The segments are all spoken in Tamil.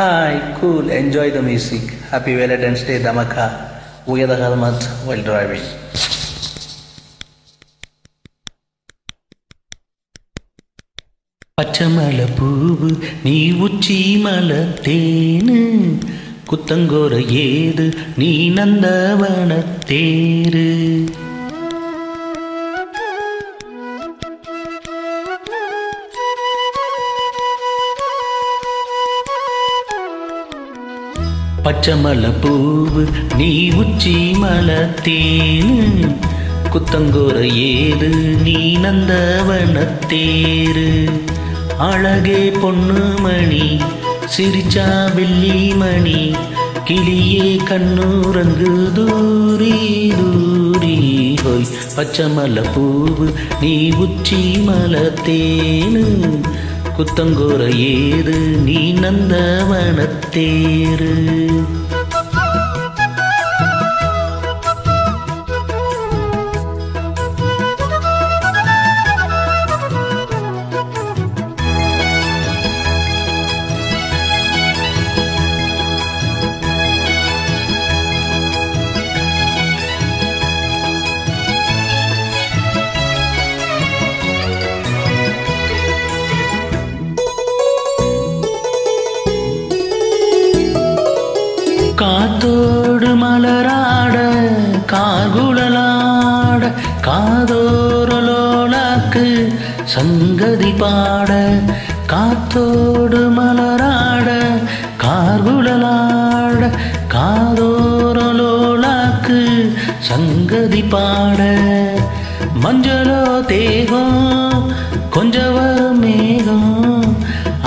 Hi, cool, enjoy the music. Happy Valentine's Day, Damaka. We are the helmet while driving. Pachaimalai பூவு நீ உச்சி மலை தேனு குத்தங்கோர ஏது நீ நந்தவன தேரு பச்சமல பூவு நீ உச்சி மலத்தேனு. குத்தங்கோர ஏது நீ நந்தவனத்தேரு அழகே பொண்ணு மணி சிரிச்சா வெள்ளி மணி கிளியே கண்ணுறங்கு தூரி தூரி. ஹோய் பச்சைமலை பூவு நீ உச்சி மலை தேனு குத்தங்கோர ஏறு நீ நந்த வனத்தேறு சங்கதி பாட காத்தோடு மலராட கார்குழலாட காதோரலோலாக்கு சங்கதி பாட. மஞ்சளோ தேகம் கொஞ்சம் மேகம்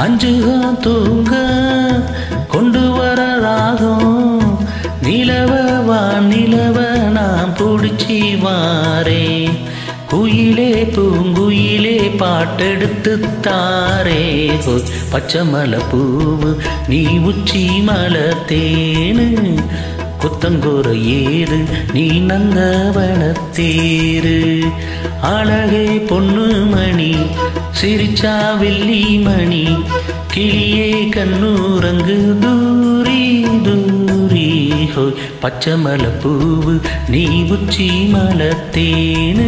அஞ்சுகம் தூங்க கொண்டு வர ராகம். நிலவ வா நிலவ நாம் பிடிச்சி வாரே குயிலே பூங்குயிலே பாட்டெடுத்து தாரே. ஹோய் பச்சை பூவு நீ உச்சி மலை தேனு. குத்தங்கோர ஏறு நீ நந்தவனத்தேரு அழகே பொண்ணு மணி சிரிச்சா வெள்ளி மணி. கிளியே கண்ணூரங்கு தூரி தூ போய் பச்சை பூவு நீ உச்சி மலத்தேனு. தேனு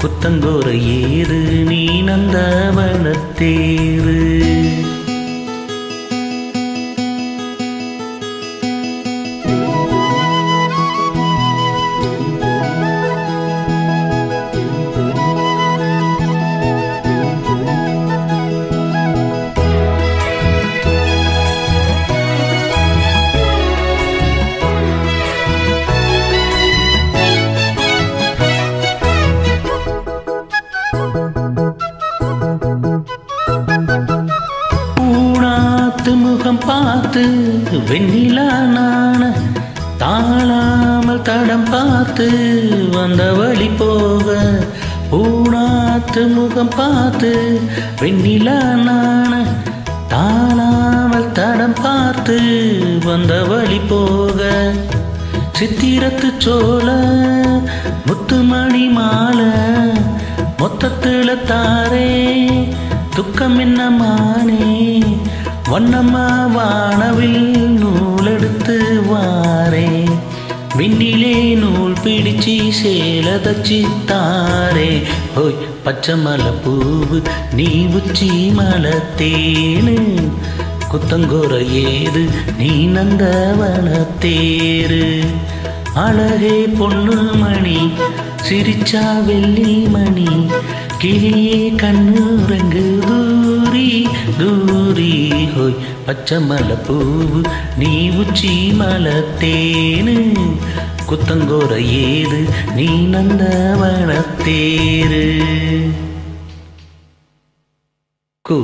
குத்தங்கோர ஏறு நீ நந்தவனத்தேரு பூணாத்து பார்த்து வெண்ணிலா நான தாழாமல் தடம் பார்த்து வந்த வழி போக பூணாத்து முகம் பார்த்து வெண்ணிலா நான தாழாமல் தடம் பார்த்து வந்த வழி போக சித்திரத்து சோழ முத்துமணி மாலை மொத்தத்துல தாரே துக்கம் என்ன மானே. வண்ணம்மா வானவில் நூலெடுத்து வாரே. விண்ணிலே நூல் பிடிச்சி சேல தச்சி தாரே. ஓய் பச்சை மலை பூவு நீ உச்சி மலை தேனு குத்தங்கோர ஏது நீ நந்தவன தேரு அழகே பொண்ணு மணி சிரிச்சா வெள்ளி மணி கிளியே கண்ணுறங்கு தூரி தூரி ஹோய். பச்சை மலை பூவு நீ உச்சி மலை தேனு குத்தங்கோர ஏது நீ நந்தவனத்தேரு கூ.